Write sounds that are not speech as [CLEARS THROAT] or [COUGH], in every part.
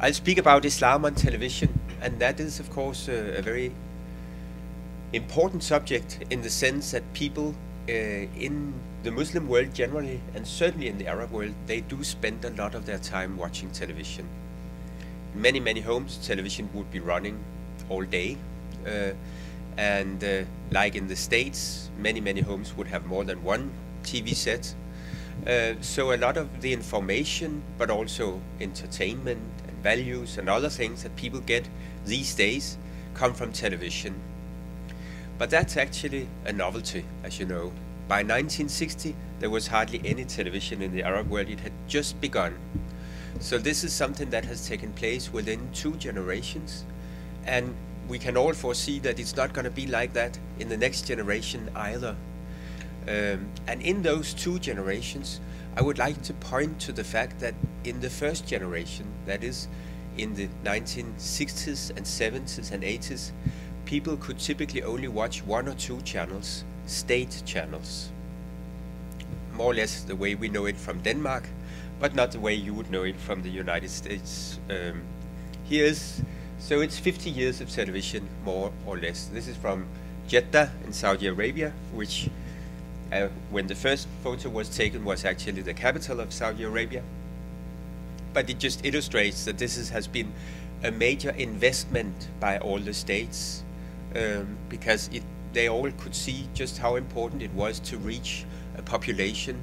I'll speak about Islam on television, and that is, of course, a, a very important subject in the sense that people uh, in the Muslim world generally, and certainly in the Arab world, they do spend a lot of their time watching television. In many, many homes, television would be running all day. Uh, and uh, like in the States, many, many homes would have more than one TV set. Uh, so a lot of the information, but also entertainment values and other things that people get these days come from television. But that's actually a novelty, as you know. By 1960, there was hardly any television in the Arab world. It had just begun. So this is something that has taken place within two generations. And we can all foresee that it's not going to be like that in the next generation either. Um, and in those two generations, I would like to point to the fact that in the first generation, that is, in the 1960s and 70s and 80s, people could typically only watch one or two channels, state channels. More or less the way we know it from Denmark, but not the way you would know it from the United States. Um, here's, so it's 50 years of television, more or less. This is from Jeddah in Saudi Arabia, which uh, when the first photo was taken was actually the capital of Saudi Arabia. But it just illustrates that this is, has been a major investment by all the states um, because it, they all could see just how important it was to reach a population,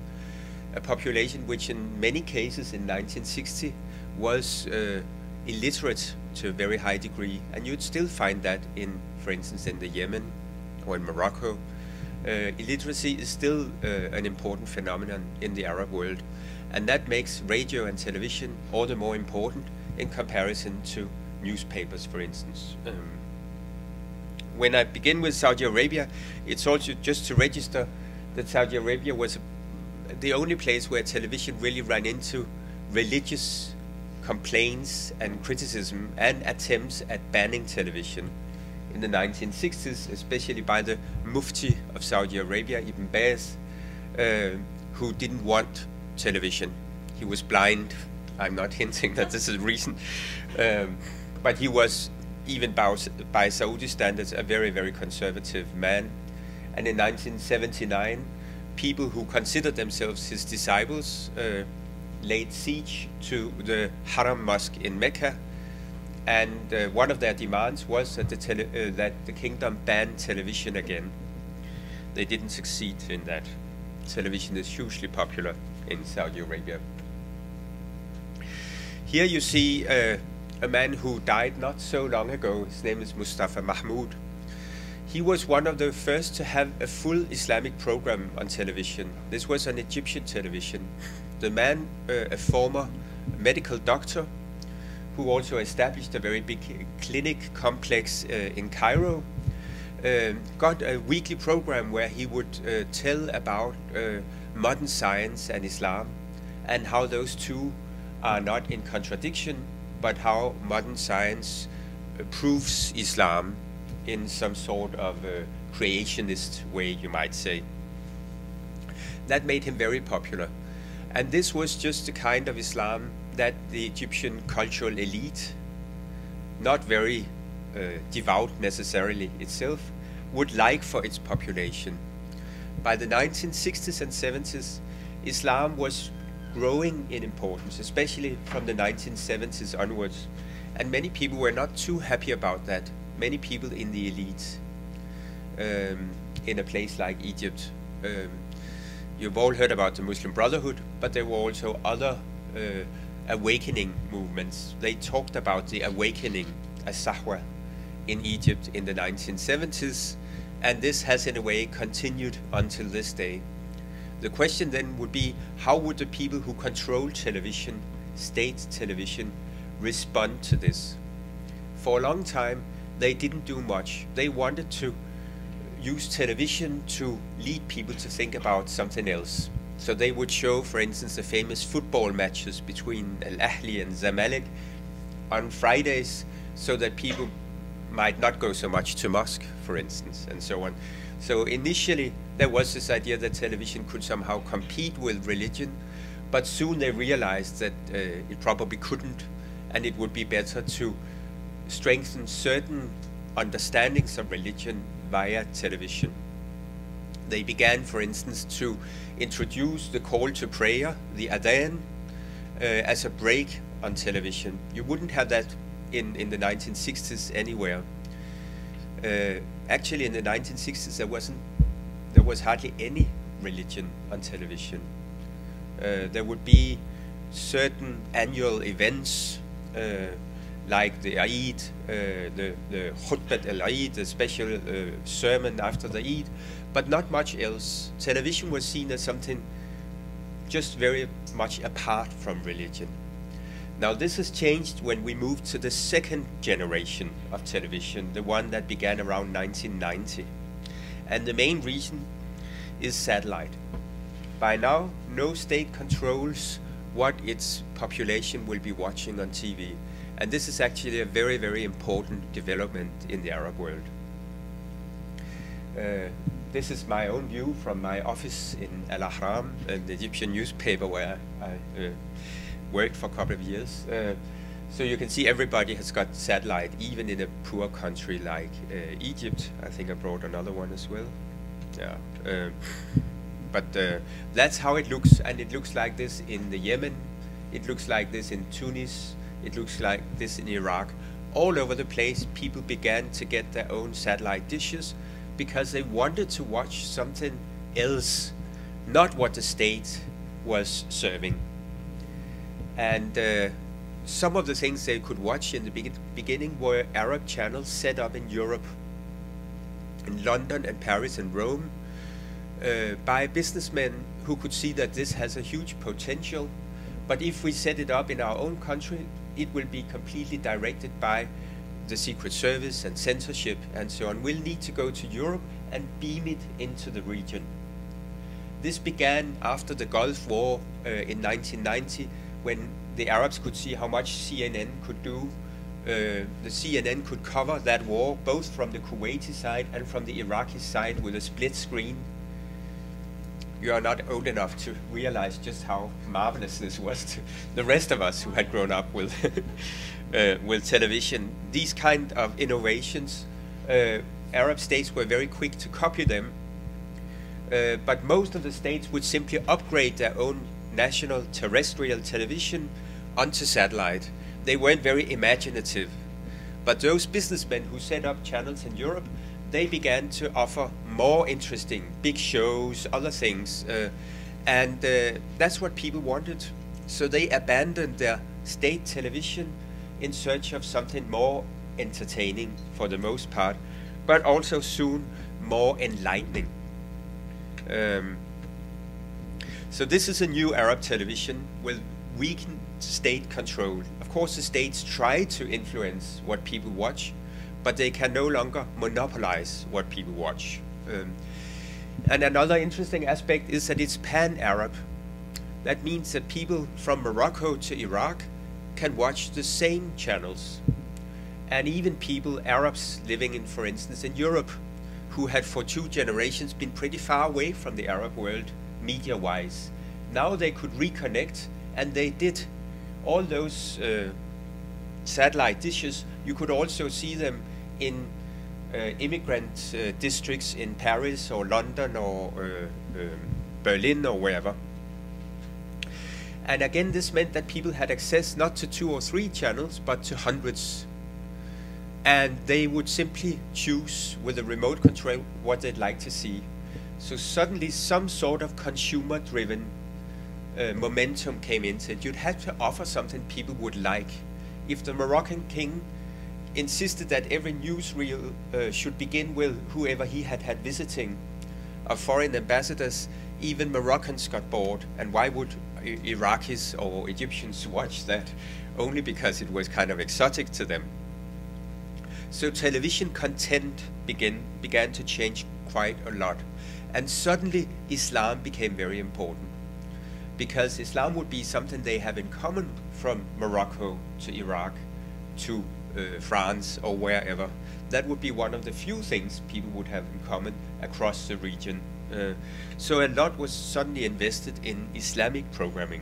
a population which in many cases in 1960 was uh, illiterate to a very high degree. And you'd still find that in, for instance, in the Yemen or in Morocco illiteracy is still uh, an important phenomenon in the Arab world. And that makes radio and television all the more important in comparison to newspapers, for instance. Um, when I begin with Saudi Arabia, it's also just to register that Saudi Arabia was the only place where television really ran into religious complaints and criticism and attempts at banning television in the 1960s, especially by the Mufti of Saudi Arabia, Ibn Baz, uh, who didn't want television. He was blind. I'm not [LAUGHS] hinting that this is the reason. Um, but he was, even by, by Saudi standards, a very, very conservative man. And in 1979, people who considered themselves his disciples uh, laid siege to the Haram Mosque in Mecca and uh, one of their demands was that the, uh, that the kingdom ban television again. They didn't succeed in that. Television is hugely popular in Saudi Arabia. Here you see uh, a man who died not so long ago. His name is Mustafa Mahmoud. He was one of the first to have a full Islamic program on television. This was on Egyptian television. The man, uh, a former medical doctor, who also established a very big clinic complex uh, in Cairo, uh, got a weekly program where he would uh, tell about modern science and Islam and how those two are not in contradiction, but how modern science proves Islam in some sort of creationist way, you might say. That made him very popular. And this was just the kind of Islam that the Egyptian cultural elite, not very uh, devout necessarily itself, would like for its population. By the 1960s and 70s, Islam was growing in importance, especially from the 1970s onwards. And many people were not too happy about that. Many people in the elite um, in a place like Egypt. Um, you've all heard about the Muslim Brotherhood, but there were also other uh, awakening movements. They talked about the awakening, as-sahwa, in Egypt in the 1970s, and this has in a way continued until this day. The question then would be, how would the people who control television, state television, respond to this? For a long time, they didn't do much. They wanted to use television to lead people to think about something else. So they would show, for instance, the famous football matches between Al Ahly and Zamalek on Fridays so that people might not go so much to mosque, for instance, and so on. So initially, there was this idea that television could somehow compete with religion, but soon they realized that uh, it probably couldn't, and it would be better to strengthen certain understandings of religion via television. They began, for instance, to introduce the call to prayer, the adhan, uh, as a break on television. You wouldn't have that in, in the 1960s anywhere. Uh, actually, in the 1960s, there wasn't there was hardly any religion on television. Uh, there would be certain annual events uh, like the Eid, uh, the, the Khutbat al-Eid, the special uh, sermon after the Eid, but not much else. Television was seen as something just very much apart from religion. Now this has changed when we moved to the second generation of television, the one that began around 1990. And the main reason is satellite. By now, no state controls what its population will be watching on TV. And this is actually a very, very important development in the Arab world. Uh, this is my own view from my office in Al Ahram, an Egyptian newspaper where I uh, worked for a couple of years. Uh, so you can see everybody has got satellite, even in a poor country like uh, Egypt. I think I brought another one as well. Yeah. Uh, but uh, that's how it looks, and it looks like this in the Yemen. It looks like this in Tunis. It looks like this in Iraq. All over the place, people began to get their own satellite dishes because they wanted to watch something else, not what the state was serving. And uh, some of the things they could watch in the be beginning were Arab channels set up in Europe, in London and Paris and Rome, uh, by businessmen who could see that this has a huge potential. But if we set it up in our own country, it will be completely directed by the Secret Service and censorship and so on. We'll need to go to Europe and beam it into the region. This began after the Gulf War uh, in 1990 when the Arabs could see how much CNN could do. Uh, the CNN could cover that war both from the Kuwaiti side and from the Iraqi side with a split screen you are not old enough to realize just how marvelous this was to the rest of us who had grown up with [LAUGHS] uh, with television. These kind of innovations, uh, Arab states were very quick to copy them, uh, but most of the states would simply upgrade their own national terrestrial television onto satellite. They weren't very imaginative, but those businessmen who set up channels in Europe they began to offer more interesting big shows, other things, uh, and uh, that's what people wanted. So they abandoned their state television in search of something more entertaining for the most part, but also soon more enlightening. Um, so this is a new Arab television with weakened state control. Of course, the states try to influence what people watch, but they can no longer monopolize what people watch. Um, and another interesting aspect is that it's pan-Arab. That means that people from Morocco to Iraq can watch the same channels. And even people, Arabs living in, for instance, in Europe, who had for two generations been pretty far away from the Arab world, media-wise. Now they could reconnect, and they did. All those uh, satellite dishes, you could also see them in uh, immigrant uh, districts in Paris or London or uh, um, Berlin or wherever. And again, this meant that people had access not to two or three channels, but to hundreds. And they would simply choose with a remote control what they'd like to see. So suddenly some sort of consumer-driven uh, momentum came into it. You'd have to offer something people would like. If the Moroccan king insisted that every newsreel uh, should begin with whoever he had had visiting. Of foreign ambassadors, even Moroccans got bored. And why would Iraqis or Egyptians watch that? Only because it was kind of exotic to them. So television content began, began to change quite a lot. And suddenly Islam became very important. Because Islam would be something they have in common from Morocco to Iraq to uh, France or wherever. That would be one of the few things people would have in common across the region. Uh, so a lot was suddenly invested in Islamic programming.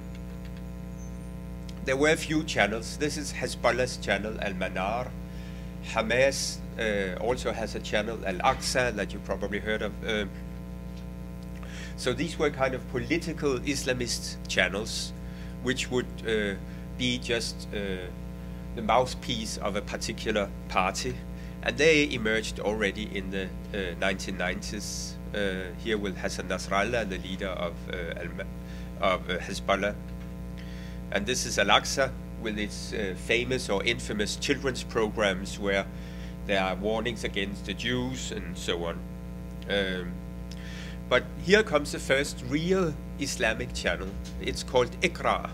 there were a few channels. This is Hezbollah's channel, Al Manar. Hamas uh, also has a channel, Al Aqsa, that you probably heard of. Uh, so these were kind of political Islamist channels, which would uh, be just uh, the mouthpiece of a particular party. And they emerged already in the 1990s, uh, here with Hassan Nasrallah, the leader of, of Hezbollah. And this is Al-Aqsa with its uh, famous or infamous children's programs where there are warnings against the Jews and so on. Um, but here comes the first real Islamic channel. It's called Iqra,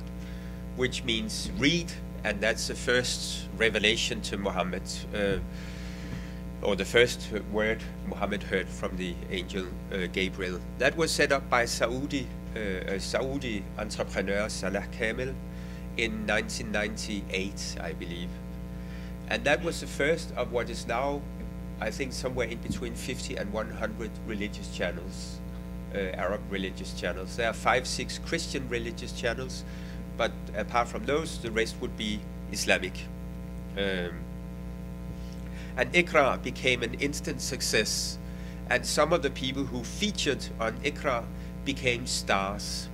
which means read, and that's the first revelation to Muhammad, uh, or the first word Muhammad heard from the angel uh, Gabriel. That was set up by Saudi, uh, Saudi entrepreneur Salah Kamel in 1998, I believe. And that was the first of what is now, I think, somewhere in between 50 and 100 religious channels, uh, Arab religious channels. There are five, six Christian religious channels, but apart from those, the rest would be Islamic. Um, and Iqra became an instant success, and some of the people who featured on Iqra became stars.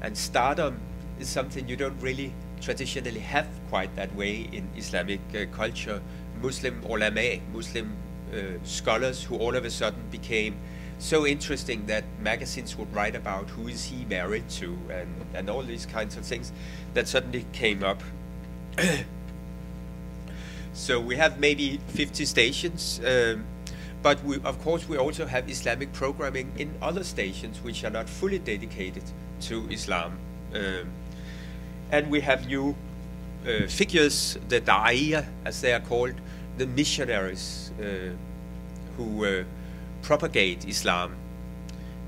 And stardom is something you don't really traditionally have quite that way in Islamic uh, culture. Muslim ulama, Muslim uh, scholars who all of a sudden became so interesting that magazines would write about who is he married to and, and all these kinds of things that suddenly came up. [CLEARS THROAT] so we have maybe 50 stations, um, but we, of course we also have Islamic programming in other stations which are not fully dedicated to Islam. Um, and we have new uh, figures, the Da'iya, as they are called, the missionaries uh, who uh, propagate Islam,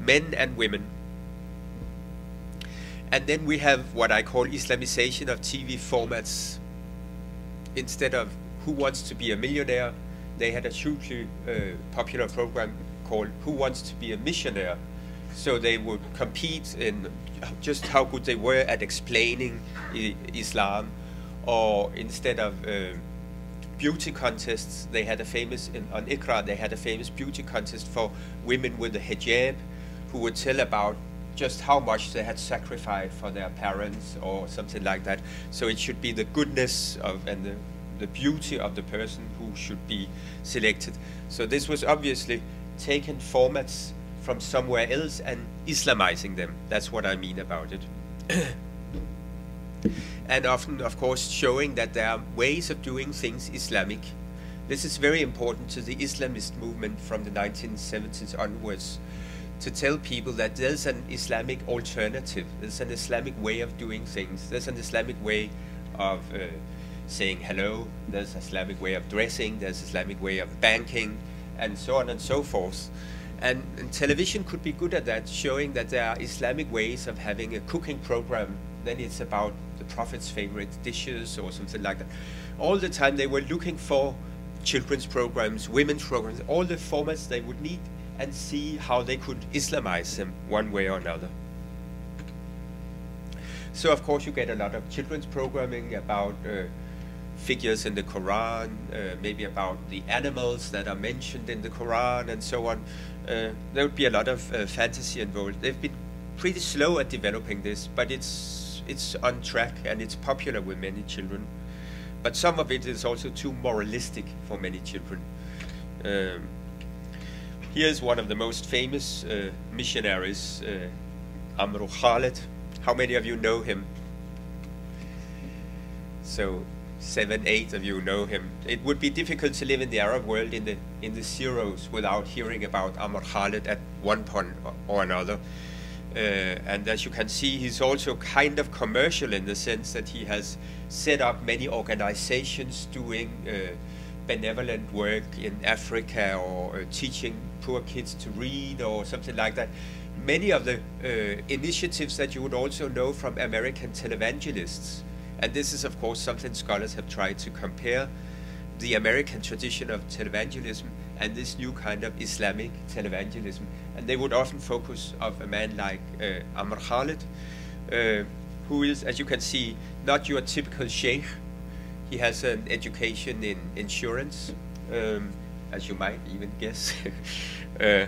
men and women. And then we have what I call Islamization of TV formats. Instead of Who Wants to Be a Millionaire, they had a hugely uh, popular program called Who Wants to Be a Missionaire. So they would compete in just how good they were at explaining Islam, or instead of uh, beauty contests, they had a famous in, on Iqra. They had a famous beauty contest for women with a hijab, who would tell about just how much they had sacrificed for their parents or something like that. So it should be the goodness of and the, the beauty of the person who should be selected. So this was obviously taken formats from somewhere else and Islamizing them. That's what I mean about it. [COUGHS] and often, of course, showing that there are ways of doing things Islamic. This is very important to the Islamist movement from the 1970s onwards to tell people that there's an Islamic alternative, there's an Islamic way of doing things, there's an Islamic way of uh, saying hello, there's Islamic way of dressing, there's Islamic way of banking, and so on and so forth. And, and, television could be good at that, showing that there are Islamic ways of having a cooking program. Then it's about the Prophet's favorite dishes or something like that. All the time they were looking for children's programs, women's programs, all the formats they would need and see how they could Islamize them one way or another. So of course you get a lot of children's programming about uh, figures in the Quran, uh, maybe about the animals that are mentioned in the Quran and so on. Uh, there would be a lot of uh, fantasy involved. They've been pretty slow at developing this, but it's it's on track and it's popular with many children. But some of it is also too moralistic for many children. Um, here's one of the most famous uh, missionaries, uh, Amru Khalid. How many of you know him? So seven, eight of you know him. It would be difficult to live in the Arab world in the in the zeros without hearing about Amr Khalid at one point or another. Uh, and as you can see, he's also kind of commercial in the sense that he has set up many organizations doing uh, benevolent work in Africa or uh, teaching poor kids to read or something like that. Many of the uh, initiatives that you would also know from American televangelists and this is, of course, something scholars have tried to compare the American tradition of televangelism and this new kind of Islamic televangelism. And they would often focus of a man like uh, Amr Khalid, uh, who is, as you can see, not your typical sheikh. He has an education in insurance, um, as you might even guess. [LAUGHS] uh,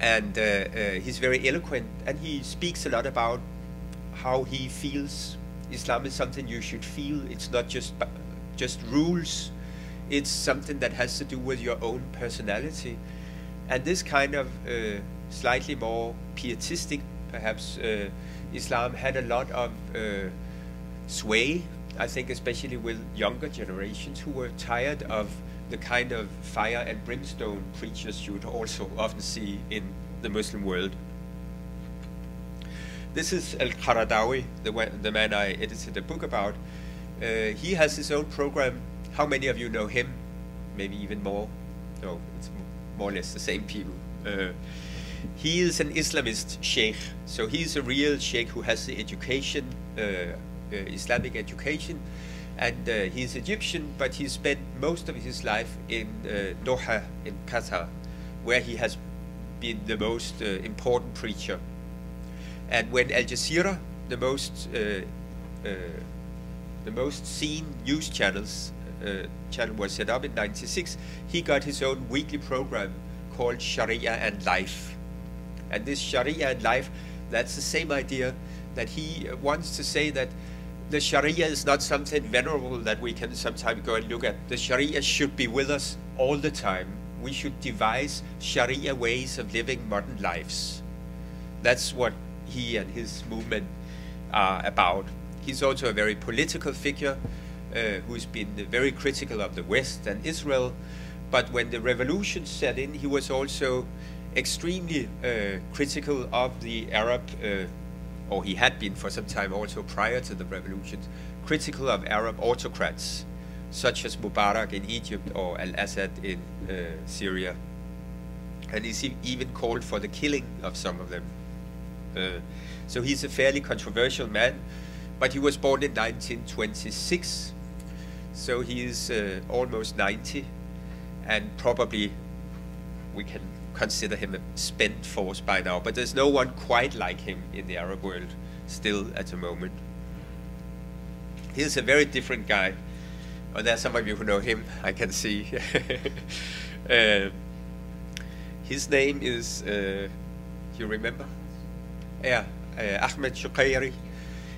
and uh, uh, he's very eloquent, and he speaks a lot about how he feels Islam is something you should feel. It's not just just rules. It's something that has to do with your own personality, and this kind of uh, slightly more pietistic, perhaps, uh, Islam had a lot of uh, sway. I think, especially with younger generations who were tired of the kind of fire and brimstone preachers you would also often see in the Muslim world. This is Al Qaradawi, the, the man I edited a book about. Uh, he has his own program. How many of you know him? Maybe even more. No, it's more or less the same people. Uh, he is an Islamist sheikh, so he's a real sheikh who has the education, uh, uh Islamic education, and uh, he's Egyptian, but he spent most of his life in uh, Doha, in Qatar, where he has been the most important preacher. And when Al Jazeera, the most uh, uh, the most seen news channels uh, channel was set up in 96, he got his own weekly program called Sharia and Life. And this Sharia and life, that's the same idea that he uh, wants to say that the Sharia is not something venerable that we can sometimes go and look at. The Sharia should be with us all the time. We should devise Sharia ways of living modern lives. That's what he and his movement are about. He's also a very political figure uh, who's been very critical of the West and Israel. But when the revolution set in, he was also extremely uh, critical of the Arab, uh, or he had been for some time also prior to the revolution, critical of Arab autocrats, such as Mubarak in Egypt or al-Assad in uh, Syria. And he even called for the killing of some of them. Uh, so he's a fairly controversial man, but he was born in 1926, so he is uh, almost 90, and probably we can consider him a spent force by now, but there's no one quite like him in the Arab world still at the moment. He's a very different guy. Oh, there are some of you who know him, I can see. [LAUGHS] uh, his name is, uh, you remember? Yeah, uh, Ahmed Shukairi.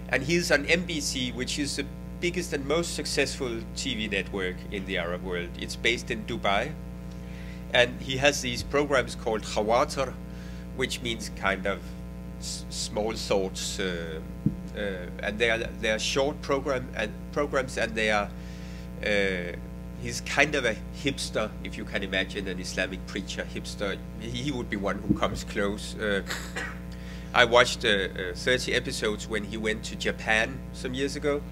And he's on MBC, which is the biggest and most successful TV network in the Arab world. It's based in Dubai and he has these programs called khawatir, which means kind of small thoughts, uh, uh, and they are they are short program and programs, and they are. Uh, he's kind of a hipster, if you can imagine an Islamic preacher hipster. He would be one who comes close. Uh, I watched uh, uh, 30 episodes when he went to Japan some years ago,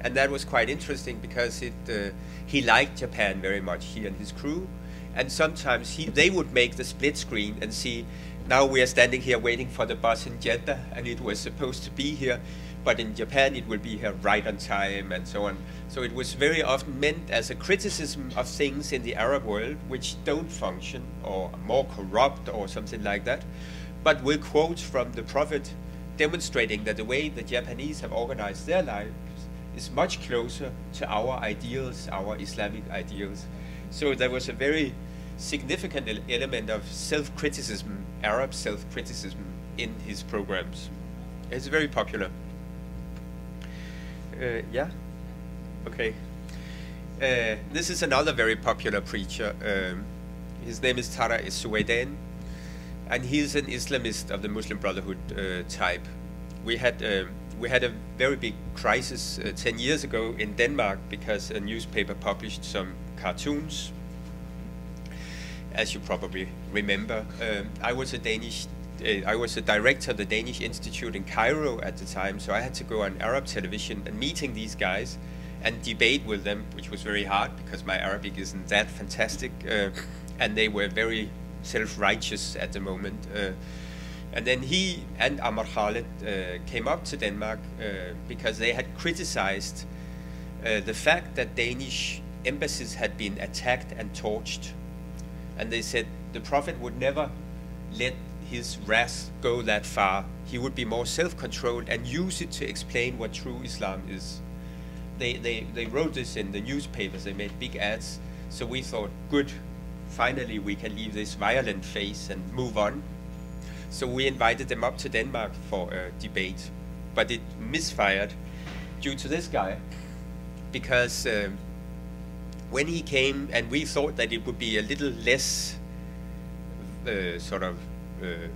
and that was quite interesting because it he liked Japan very much. He and his crew and sometimes he, they would make the split screen and see now we are standing here waiting for the bus in Jeddah and it was supposed to be here but in Japan it will be here right on time and so on so it was very often meant as a criticism of things in the Arab world which don't function or more corrupt or something like that but with quotes from the prophet demonstrating that the way the Japanese have organized their lives is much closer to our ideals, our Islamic ideals. So there was a very significant element of self-criticism, Arab self-criticism in his programs. It's very popular. Uh, yeah? Okay. Uh, this is another very popular preacher. Um, his name is Tareq Suwaidan, and he's an Islamist of the Muslim Brotherhood uh, type. We had um, we had a very big crisis uh, 10 years ago in Denmark because a newspaper published some cartoons as you probably remember. Um, I was a Danish, uh, I was a director of the Danish Institute in Cairo at the time, so I had to go on Arab television and meeting these guys and debate with them, which was very hard because my Arabic isn't that fantastic, uh, and they were very self-righteous at the moment. Uh, and then he and Amar Khaled uh, came up to Denmark uh, because they had criticized the fact that Danish embassies had been attacked and torched and they said the Prophet would never let his wrath go that far. He would be more self-controlled and use it to explain what true Islam is. They, they, they wrote this in the newspapers, they made big ads, so we thought, good, finally we can leave this violent phase and move on. So we invited them up to Denmark for a debate, but it misfired due to this guy, because um, when he came, and we thought that it would be a little less uh, sort of uh,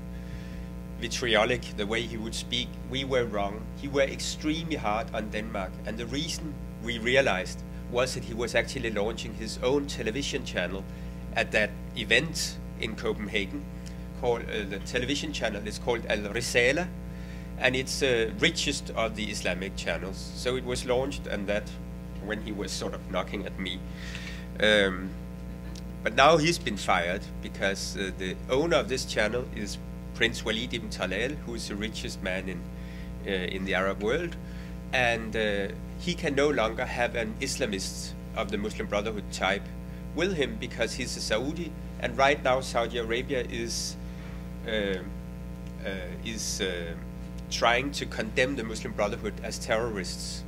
vitriolic the way he would speak, we were wrong. He were extremely hard on Denmark, and the reason we realized was that he was actually launching his own television channel at that event in Copenhagen. Called uh, the television channel is called Al Risala, and it's the uh, richest of the Islamic channels. So it was launched, and that when he was sort of knocking at me. Um, but now he's been fired because uh, the owner of this channel is Prince Walid ibn Talal, who is the richest man in uh, in the Arab world, and uh, he can no longer have an Islamist of the Muslim Brotherhood type with him because he's a Saudi, and right now Saudi Arabia is uh, uh, is uh, trying to condemn the Muslim Brotherhood as terrorists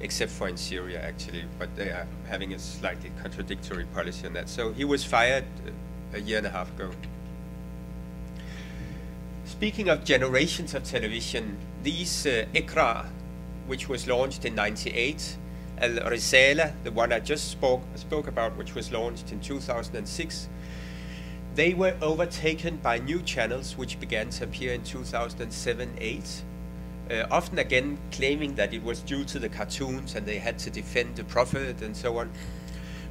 except for in Syria actually, but they are having a slightly contradictory policy on that. So he was fired a year and a half ago. Speaking of generations of television, these uh, which was launched in 98, Al Risala, the one I just spoke, spoke about, which was launched in 2006, they were overtaken by new channels which began to appear in 2007 8 uh, often again claiming that it was due to the cartoons and they had to defend the Prophet and so on.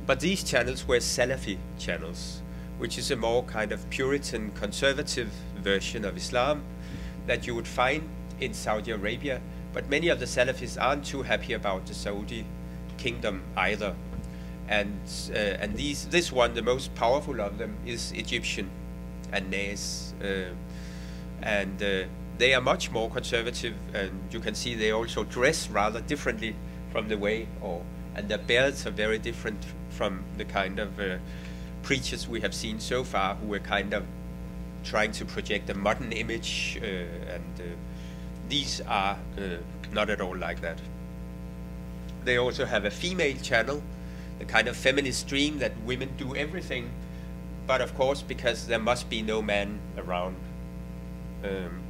But these channels were Salafi channels, which is a more kind of Puritan conservative version of Islam that you would find in Saudi Arabia. But many of the Salafis aren't too happy about the Saudi kingdom either. And, uh, and these, this one, the most powerful of them, is Egyptian an-Nas. Uh, and uh, they are much more conservative, and you can see they also dress rather differently from the way, or and their belts are very different from the kind of uh, preachers we have seen so far, who were kind of trying to project a modern image, uh, and uh, these are uh, not at all like that. They also have a female channel, the kind of feminist dream that women do everything, but of course, because there must be no man around. Um,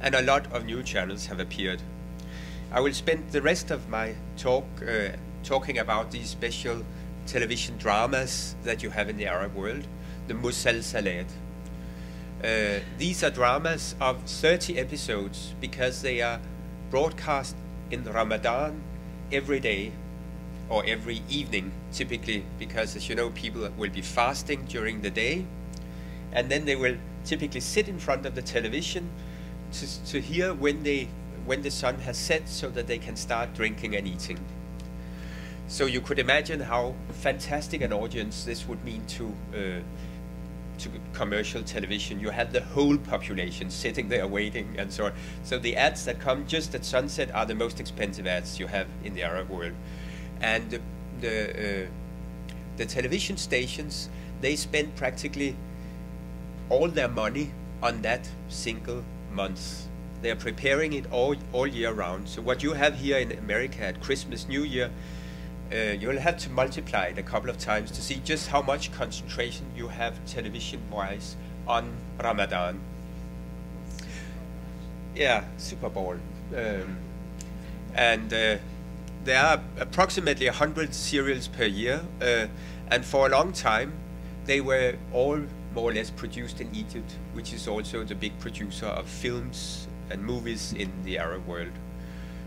and a lot of new channels have appeared. I will spend the rest of my talk uh, talking about these special television dramas that you have in the Arab world, the Musalsalat. Uh, these are dramas of 30 episodes because they are broadcast in Ramadan every day or every evening, typically, because as you know, people will be fasting during the day, and then they will typically sit in front of the television to, to hear when they when the sun has set so that they can start drinking and eating. So you could imagine how fantastic an audience this would mean to uh, to commercial television. You have the whole population sitting there waiting and so on. So the ads that come just at sunset are the most expensive ads you have in the Arab world. And the the, uh, the television stations they spend practically all their money on that single month. They are preparing it all, all year round. So what you have here in America at Christmas, New Year, uh, you'll have to multiply it a couple of times to see just how much concentration you have television-wise on Ramadan. Yeah, Super Bowl. Um, and uh, there are approximately 100 serials per year, uh, and for a long time, they were all more or less produced in Egypt, which is also the big producer of films and movies in the Arab world.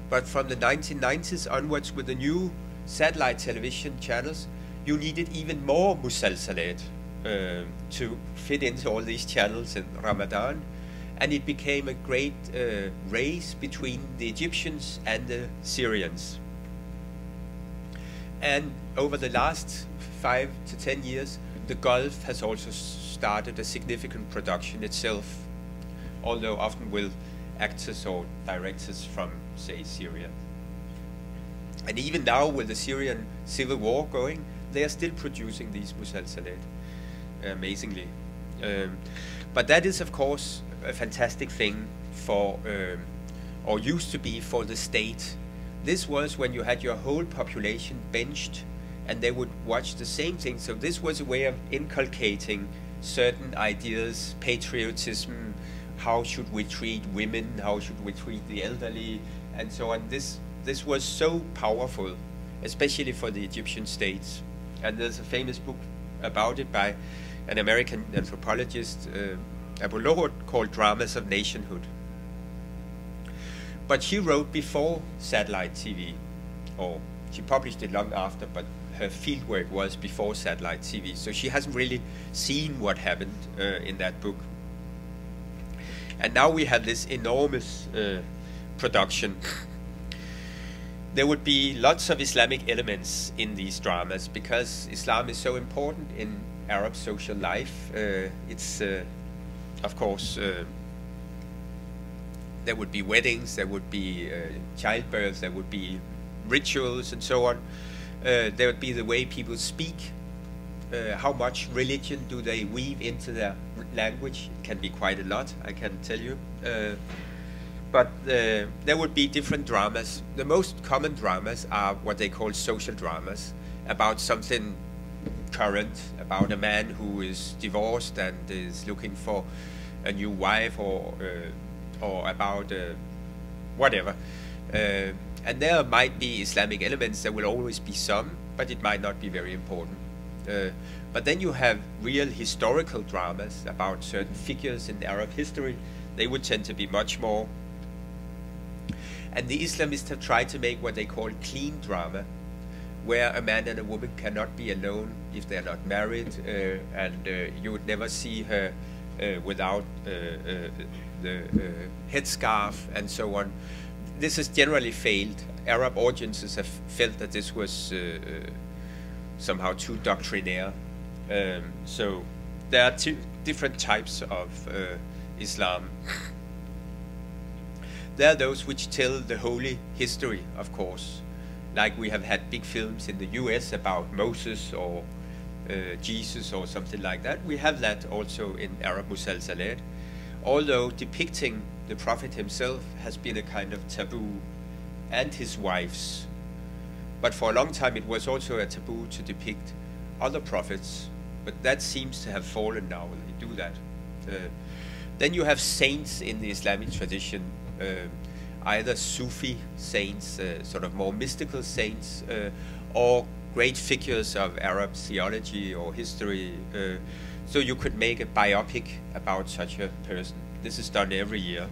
But from the 1990s onwards, with the new satellite television channels, you needed even more musalsalat uh, to fit into all these channels in Ramadan. And it became a great uh, race between the Egyptians and the Syrians. And over the last five to ten years, the Gulf has also started a significant production itself, although often with actors or directors from, say, Syria. And even now, with the Syrian civil war going, they are still producing these musalsalat, amazingly. Um, But that is, of course, a fantastic thing for, um, or used to be for the state. This was when you had your whole population benched and they would watch the same thing. So this was a way of inculcating certain ideas, patriotism, how should we treat women, how should we treat the elderly, and so on. This this was so powerful, especially for the Egyptian states. And there's a famous book about it by an American anthropologist, uh, Abu Lughod, called Dramas of Nationhood. But she wrote before satellite TV, or she published it long after, but her fieldwork was before satellite TV, so she hasn't really seen what happened uh, in that book. And now we have this enormous uh, production. There would be lots of Islamic elements in these dramas because Islam is so important in Arab social life. Uh, it's, uh, of course, uh, there would be weddings, there would be uh, childbirth, there would be rituals, and so on. Uh, there would be the way people speak. Uh, how much religion do they weave into their language? It can be quite a lot, I can tell you. Uh, but uh, there would be different dramas. The most common dramas are what they call social dramas, about something current, about a man who is divorced and is looking for a new wife, or uh, or about uh, whatever. And there might be Islamic elements, there will always be some, but it might not be very important. Uh, but then you have real historical dramas about certain figures in Arab history. They would tend to be much more. And the Islamists have tried to make what they call clean drama, where a man and a woman cannot be alone if they're not married, uh, and uh, you would never see her uh, without uh, uh, the headscarf and so on this has generally failed. Arab audiences have felt that this was uh, uh, somehow too doctrinaire. Um, so there are two different types of uh, Islam. There are those which tell the holy history, of course, like we have had big films in the US about Moses or uh, Jesus or something like that. We have that also in Arab Musalsalat, although depicting the Prophet himself has been a kind of taboo, and his wives. But for a long time it was also a taboo to depict other prophets, but that seems to have fallen now, they do that. Uh, then you have saints in the Islamic tradition, either Sufi saints, uh, sort of more mystical saints, uh, or great figures of Arab theology or history. Uh, so you could make a biopic about such a person. This is done every year.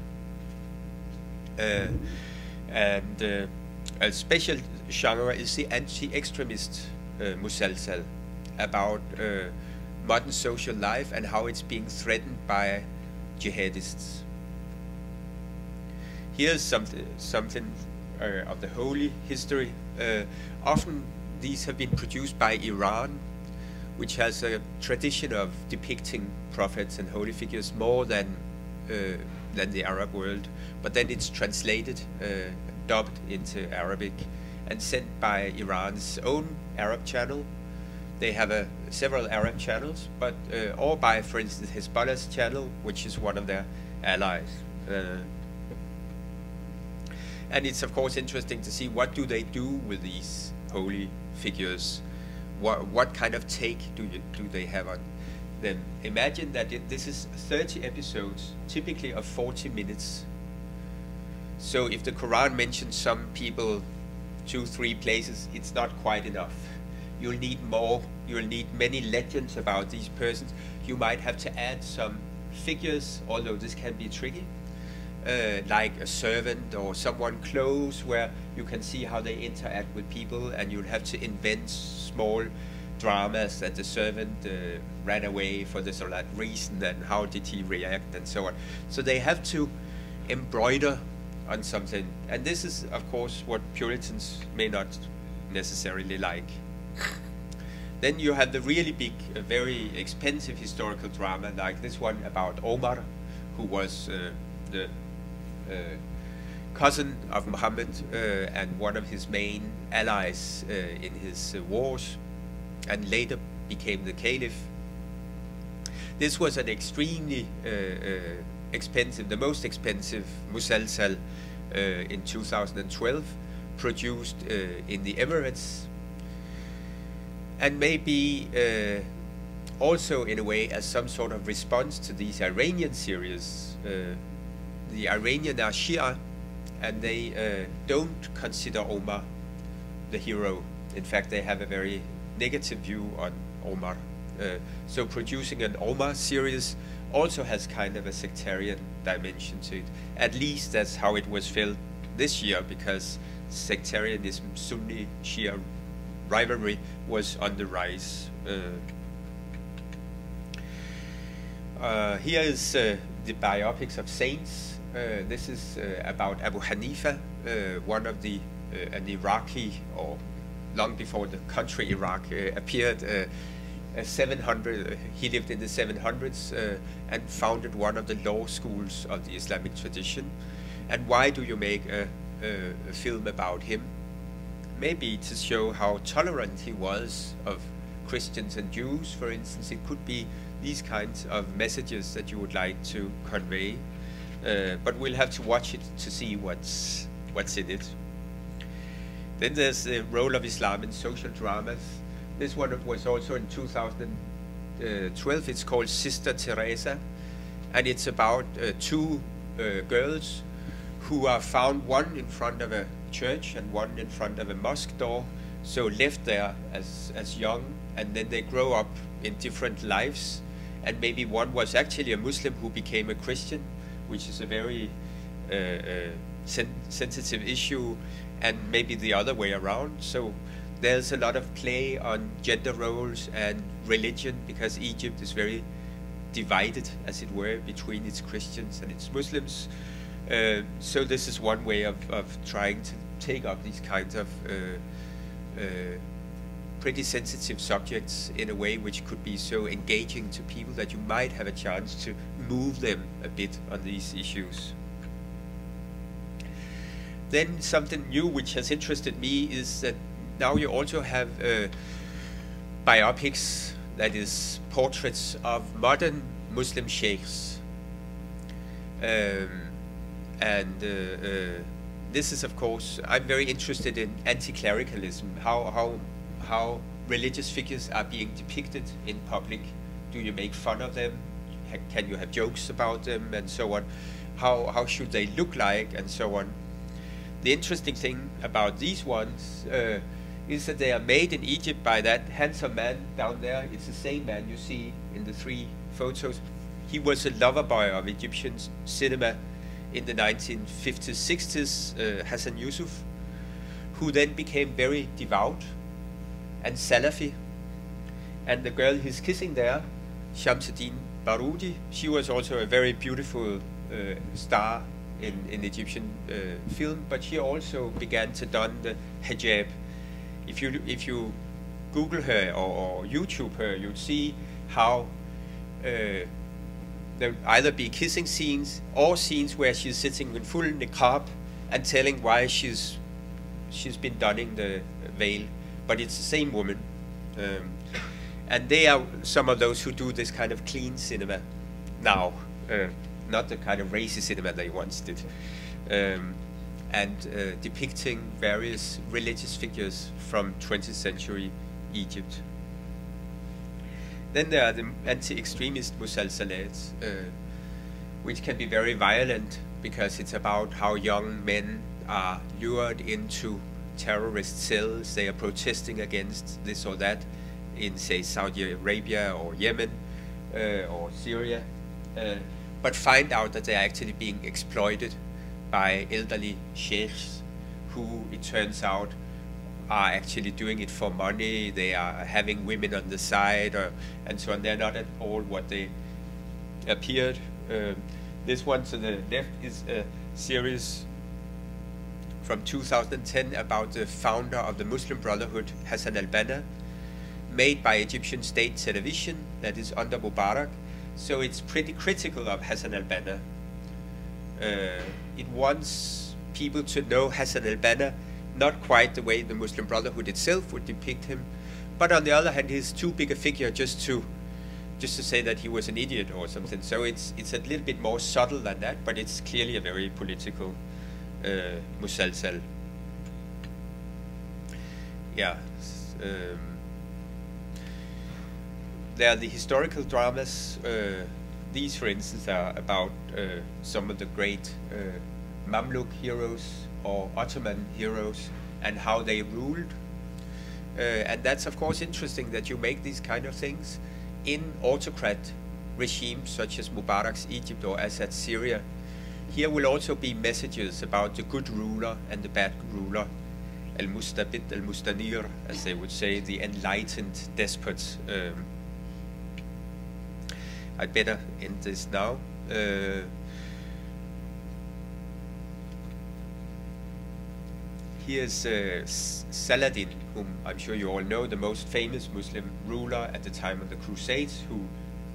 And a special genre is the anti-extremist uh, musalsal about uh, modern social life and how it's being threatened by jihadists. Here's something, something uh, of the holy history. Uh, often these have been produced by Iran, which has a tradition of depicting prophets and holy figures more than uh, than the Arab world, but then it's translated, uh, dubbed into Arabic, and sent by Iran's own Arab channel. They have a, several Arab channels, but uh, or by, for instance, Hezbollah's channel, which is one of their allies. And it's of course interesting to see what do they do with these holy figures. What what kind of take do you, do they have on them? imagine that it, this is 30 episodes, typically of 40 minutes. So if the Quran mentions some people two, three places, it's not quite enough. You'll need more. You'll need many legends about these persons. You might have to add some figures, although this can be tricky, uh, like a servant or someone close where you can see how they interact with people, and you'll have to invent small dramas that the servant uh, ran away for this or that reason and how did he react and so on. So they have to embroider on something. And this is, of course, what Puritans may not necessarily like. then you have the really big, uh, very expensive historical drama like this one about Omar, who was uh, the cousin of Muhammad uh, and one of his main allies uh, in his wars and later became the caliph. This was an extremely uh, uh, expensive, the most expensive musalsal uh, in 2012, produced uh, in the Emirates, and maybe also in a way as some sort of response to these Iranian series. The Iranian are Shia, and they uh, don't consider Omar the hero. In fact, they have a very negative view on Omar. Uh, so producing an Omar series also has kind of a sectarian dimension to it. At least that's how it was felt this year because sectarianism, Sunni Shia rivalry was on the rise. Uh, uh, here is uh, the biopics of saints. Uh, this is uh, about Abu Hanifa, uh, one of the an Iraqi, or long before the country Iraq appeared. 700, he lived in the 700s and founded one of the law schools of the Islamic tradition. And why do you make a, a, a film about him? Maybe to show how tolerant he was of Christians and Jews, for instance. It could be these kinds of messages that you would like to convey. Uh, but we'll have to watch it to see what's what's in it. Then there's the role of Islam in social dramas. This one was also in 2012. It's called Sister Teresa, and it's about uh, two uh, girls who are found one in front of a church and one in front of a mosque door. So left there as as young, and then they grow up in different lives. And maybe one was actually a Muslim who became a Christian, which is a very uh, uh, sen sensitive issue, and maybe the other way around. So there's a lot of play on gender roles and religion because Egypt is very divided, as it were, between its Christians and its Muslims. Uh, so this is one way of, of trying to take up these kinds of uh, uh, pretty sensitive subjects in a way which could be so engaging to people that you might have a chance to move them a bit on these issues. Then something new which has interested me is that now you also have uh, biopics, that is portraits of modern Muslim sheikhs. Um, and uh, uh, this is of course, I'm very interested in anti-clericalism, how, how, how religious figures are being depicted in public. Do you make fun of them? Can you have jokes about them and so on? How, how should they look like and so on? The interesting thing about these ones uh, is that they are made in Egypt by that handsome man down there. It's the same man you see in the three photos. He was a lover boy of Egyptian cinema in the 1950s, 60s, uh, Hassan Yusuf, who then became very devout and Salafi. And the girl he's kissing there, Shamsuddin Baroudi. She was also a very beautiful uh, star in, in Egyptian uh, film, but she also began to don the hijab. If you if you Google her or, or YouTube her, you'd see how uh, there either be kissing scenes or scenes where she's sitting in full niqab and telling why she's she's been donning the veil, but it's the same woman. Um, and they are some of those who do this kind of clean cinema now, uh, not the kind of racy cinema they once did, um, and uh, depicting various religious figures from 20th century Egypt. Then there are the anti-extremist musalsalats, uh, which can be very violent because it's about how young men are lured into terrorist cells. They are protesting against this or that in, say, Saudi Arabia or Yemen uh, or Syria, uh, but find out that they're actually being exploited by elderly sheikhs who, it turns out, are actually doing it for money. They are having women on the side, or, and so on. They're not at all what they appeared. Um, this one to the left is a series from 2010 about the founder of the Muslim Brotherhood, Hassan al-Banna, made by Egyptian state television that is under Mubarak. So it's pretty critical of Hassan al-Banna. Uh, it wants people to know Hassan al-Banna not quite the way the Muslim Brotherhood itself would depict him, but on the other hand, he's too big a figure just to just to say that he was an idiot or something. So it's it's a little bit more subtle than that, but it's clearly a very political uh, musalsal. Yeah. Um, there are the historical dramas. Uh, these, for instance, are about uh, some of the great uh, Mamluk heroes or Ottoman heroes and how they ruled. Uh, and that's, of course, interesting that you make these kind of things in autocrat regimes such as Mubarak's Egypt or Assad's Syria. Here will also be messages about the good ruler and the bad ruler, al-mustabid, al-mustanir, as they would say, the enlightened despot. Um, I'd better end this now. Uh, here's uh, Saladin, whom I'm sure you all know, the most famous Muslim ruler at the time of the Crusades, who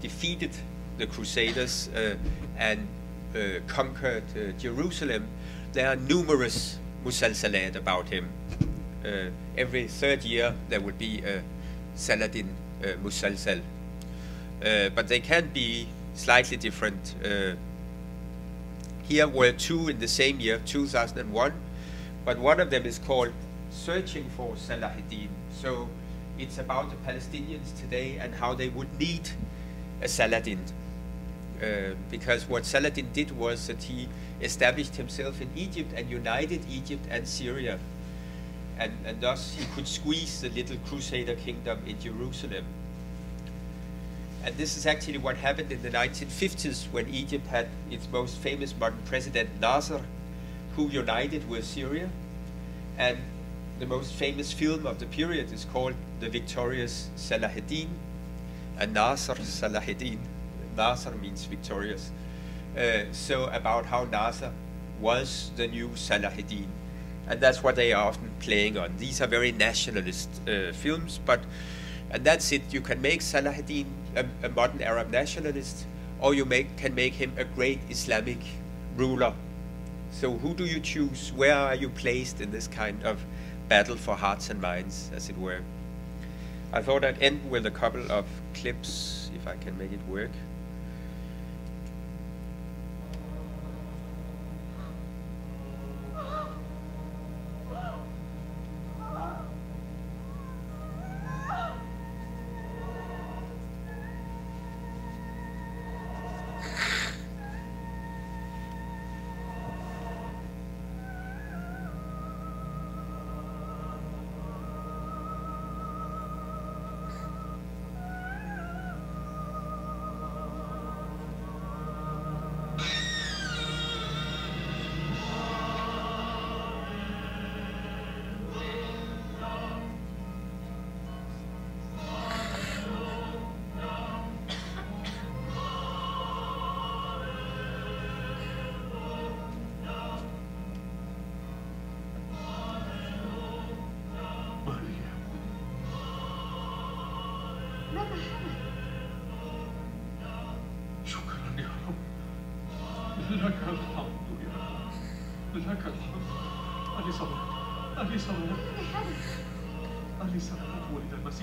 defeated the Crusaders uh, and uh, conquered uh, Jerusalem. There are numerous musalsalat about him. Every third year there would be a Saladin uh, musalsal. But they can be slightly different. here were two in the same year, 2001, but one of them is called Searching for Salahuddin. So it's about the Palestinians today and how they would need a Saladin. Uh, because what Saladin did was that he established himself in Egypt and united Egypt and Syria. And, and thus he could squeeze the little Crusader kingdom in Jerusalem. And this is actually what happened in the 1950s when Egypt had its most famous modern president, Nasser, who united with Syria. And the most famous film of the period is called The Victorious Salahuddin, and Nasser Salahuddin. Nasser means victorious. Uh, so about how Nasser was the new Salahuddin. And that's what they are often playing on. These are very nationalist uh, films, but and that's it. You can make Salahuddin a, a modern Arab nationalist, or you make, can make him a great Islamic ruler so who do you choose? Where are you placed in this kind of battle for hearts and minds, as it were? I thought I'd end with a couple of clips, if I can make it work.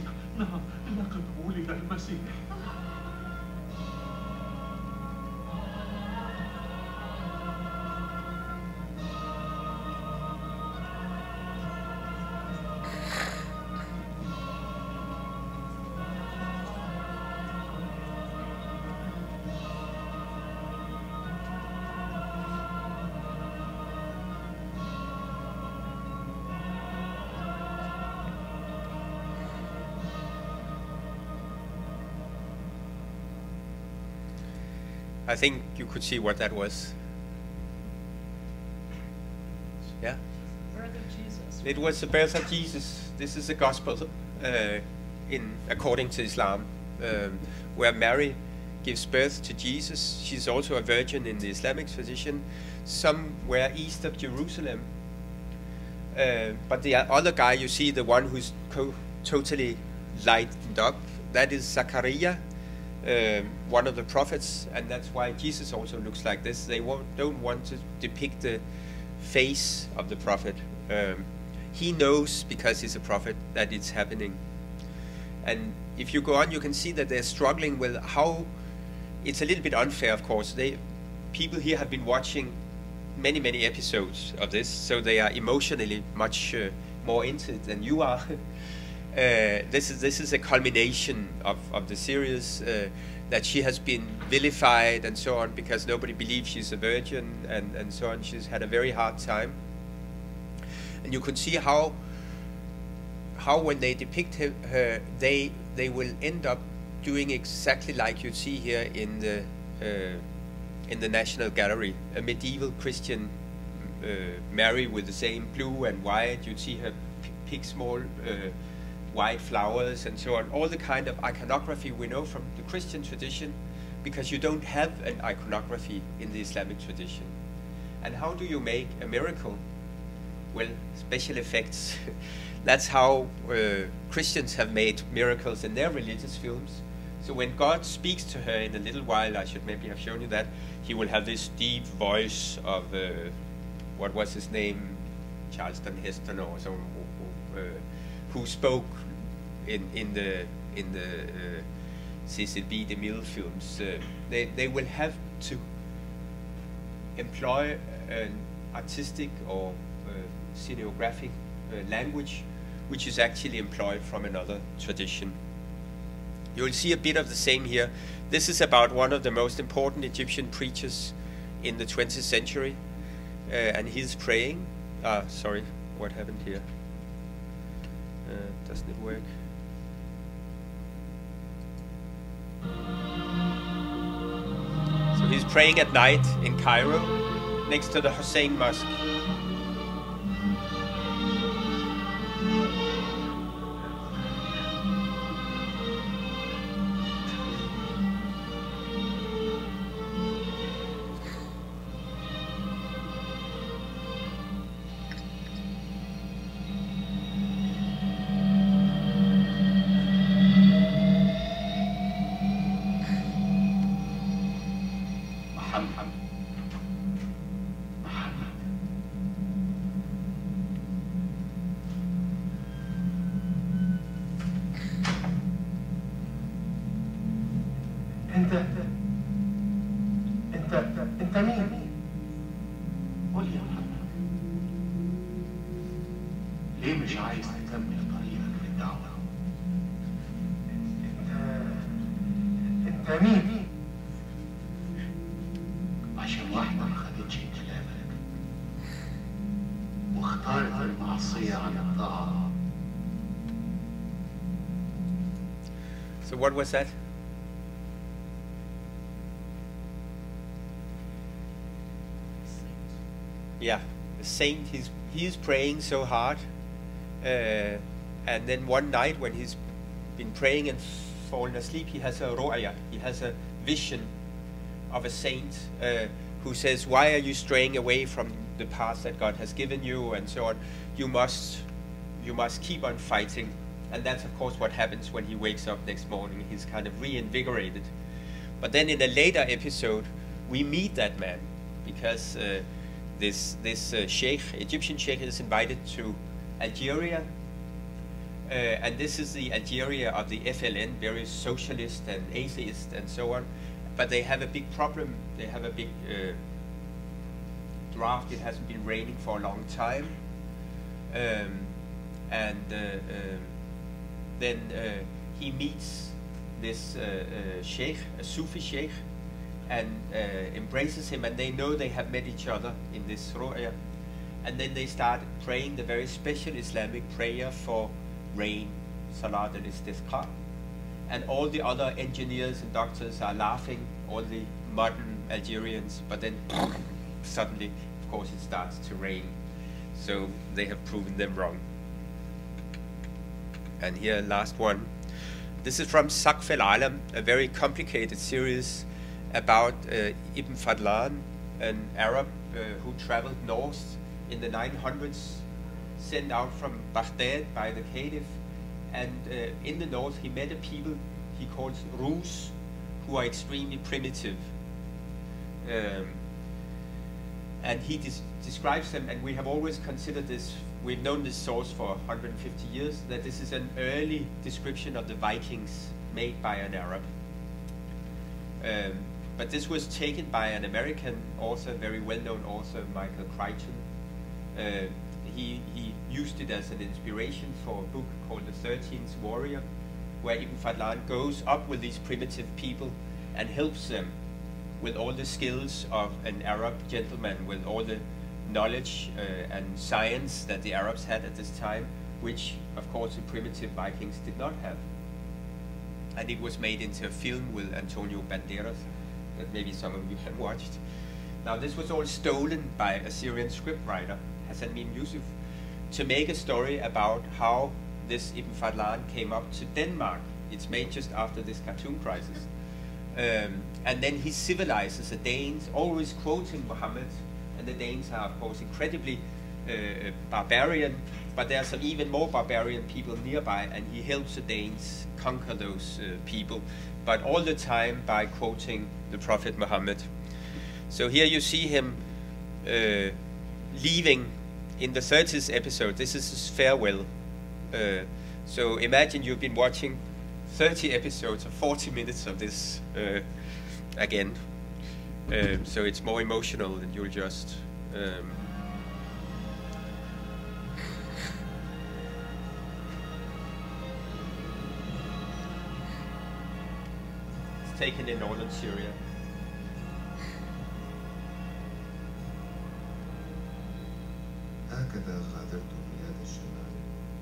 がなあなかとお願いまし I think you could see what that was. Yeah? It was the birth of Jesus. This is the gospel uh, in according to Islam, um, where Mary gives birth to Jesus. She's also a virgin in the Islamic tradition, somewhere east of Jerusalem. Uh, but the other guy, you see, the one who's totally lightened up, that is Zachariah, um, one of the prophets, and that's why Jesus also looks like this. They don't want to depict the face of the prophet. Um, he knows because he's a prophet that it's happening. And if you go on, you can see that they're struggling with how. It's a little bit unfair, of course. They people here have been watching many many episodes of this, so they are emotionally much uh, more into it than you are. [LAUGHS] Uh, this is this is a culmination of, of the series uh, that she has been vilified and so on because nobody believes she's a virgin and, and so on. She's had a very hard time, and you can see how how when they depict her, they they will end up doing exactly like you see here in the uh, in the National Gallery, a medieval Christian uh, Mary with the same blue and white. You see her pick small uh, white flowers and so on, all the kind of iconography we know from the Christian tradition, because you don't have an iconography in the Islamic tradition. And how do you make a miracle? Well, special effects. [LAUGHS] That's how uh, Christians have made miracles in their religious films. So when God speaks to her in a little while, I should maybe have shown you that, he will have this deep voice of, uh, what was his name? Charlton Heston or some, uh, who spoke in in the in the uh, Cecil B. DeMille films, uh, they they will have to employ an artistic or uh, cinematographic uh, language, which is actually employed from another tradition. You will see a bit of the same here. This is about one of the most important Egyptian preachers in the 20th century, uh, and he's praying. Ah, sorry, what happened here? Uh, doesn't it work? So he's praying at night in Cairo next to the Hussein Mosque. واختارت المعصية عن الطاعة So what was that? Yeah, the saint. He's he's praying so hard, uh, and then one night when he's been praying and fallen asleep, he has a ru'ya. He has a vision of a saint uh, who says, "Why are you straying away from the path that God has given you?" and so on. You must you must keep on fighting. And that's of course what happens when he wakes up next morning. He's kind of reinvigorated. But then in a later episode, we meet that man because uh, this this uh, sheikh, Egyptian sheikh, is invited to Algeria, uh, and this is the Algeria of the FLN, very socialist and atheist and so on. But they have a big problem. They have a big uh, draft. It hasn't been raining for a long time, um, and uh, um, then uh, he meets this uh, uh, sheikh, a Sufi sheikh, and uh, embraces him, and they know they have met each other in this ru'ya. And then they start praying the very special Islamic prayer for rain, Salat al-Istisqa. And all the other engineers and doctors are laughing, all the modern Algerians, but then [LAUGHS] suddenly, of course, it starts to rain. So they have proven them wrong. And here, last one. This is from Saqf al-Alam, a very complicated series about uh, Ibn Fadlan, an Arab uh, who traveled north in the 900s, sent out from Baghdad by the Caliph. And uh, in the north, he met a people he calls Rus, who are extremely primitive. Um, and he des- describes them, and we have always considered this, we've known this source for 150 years, that this is an early description of the Vikings made by an Arab. Um, but this was taken by an American author, very well-known author, Michael Crichton. Uh, he, he used it as an inspiration for a book called The 13th Warrior, where Ibn Fadlan goes up with these primitive people and helps them with all the skills of an Arab gentleman, with all the knowledge uh, and science that the Arabs had at this time, which of course the primitive Vikings did not have. And it was made into a film with Antonio Banderas that maybe some of you have watched. Now this was all stolen by a Syrian scriptwriter, Hassan Mim Yusuf, to make a story about how this Ibn Fadlan came up to Denmark. It's made just after this cartoon crisis. Um, and then he civilizes the Danes, always quoting Muhammad. And the Danes are, of course, incredibly uh, barbarian, but there are some even more barbarian people nearby, and he helps the Danes conquer those uh, people, but all the time by quoting the Prophet Muhammad. So here you see him uh, leaving in the 30th episode. This is his farewell. Uh, so imagine you've been watching 30 episodes of 40 minutes of this uh, again. Um, so it's more emotional than you'll just. Um, it's taken in northern Syria. هكذا غادرت بلاد الشمال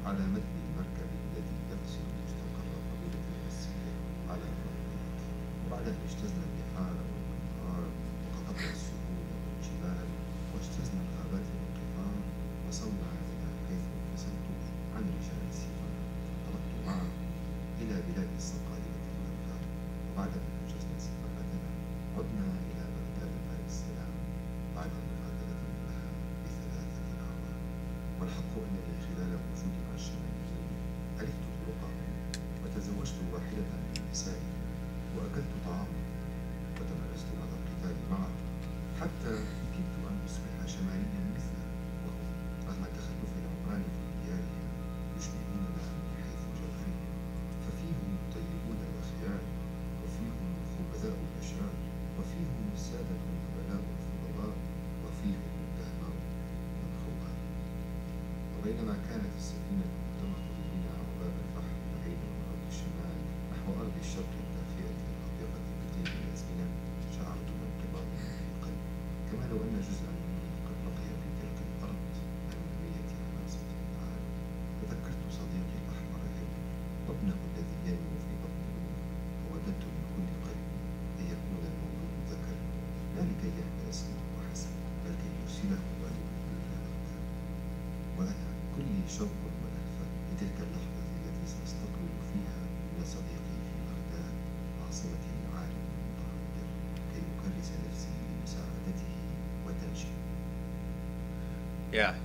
على متن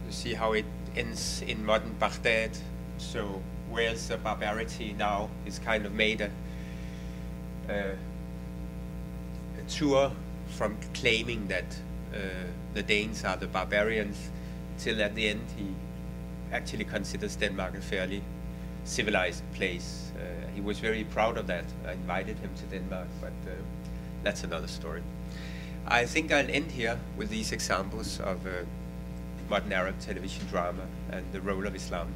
you see how it ends in modern Baghdad. So where's the barbarity now? It's kind of made a, a, a tour from claiming that uh, the Danes are the barbarians, till at the end he actually considers Denmark a fairly civilized place. Uh, he was very proud of that. I invited him to Denmark, but uh, that's another story. I think I'll end here with these examples of uh, modern Arab television drama and the role of Islam.